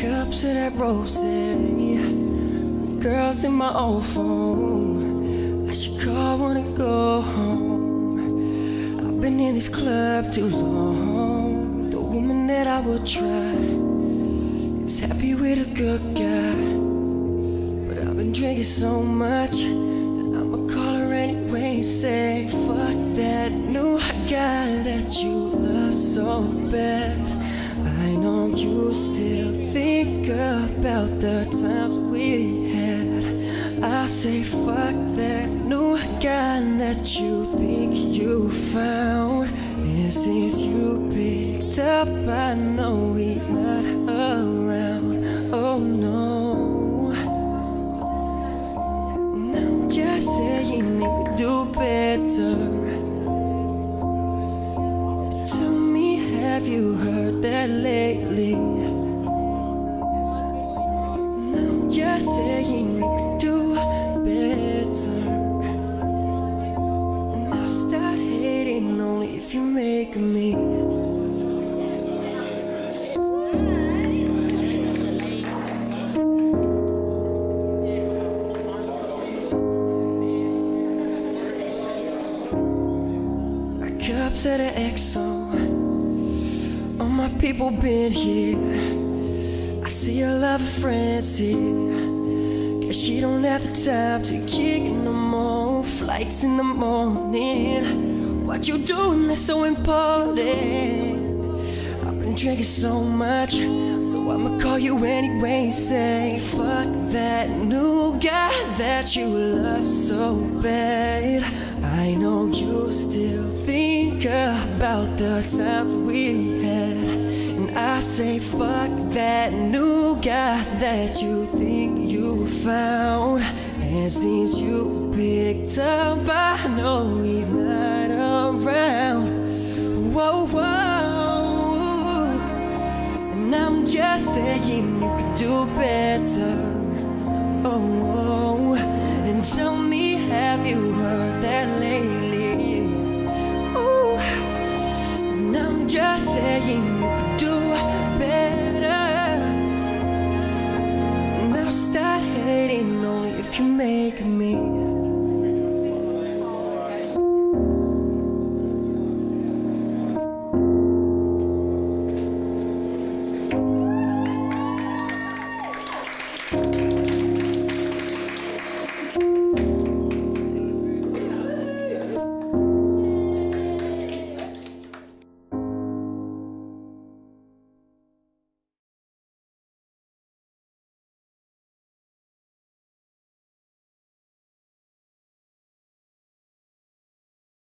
Cups of that rose, girls in my old phone. I should call, wanna go home. I've been in this club too long. The woman that I would try is happy with a good guy. But I've been drinking so much that I'ma call her anyway. Say, fuck that new guy that you love so bad. I know you still think about the times we had. I say, fuck that new guy that you think you found. And since you picked up, I know he's not around. Oh no. If you make me. I Cups at the XO. All my people been here. I see a lot of friends here. Guess she don't have the time to kick no more flights in the morning. What you doing that's so important? I've been drinking so much, so I'ma call you anyway. Say fuck that new guy that you love so bad. I know you still think about the times we had. And I say, fuck that new guy that you think you found. And since you picked up, I know he's not just saying you could do better. Oh, oh. and tell me, have you heard that lately? Ooh, and I'm just saying you could do better. And I'll start hating only if you make me.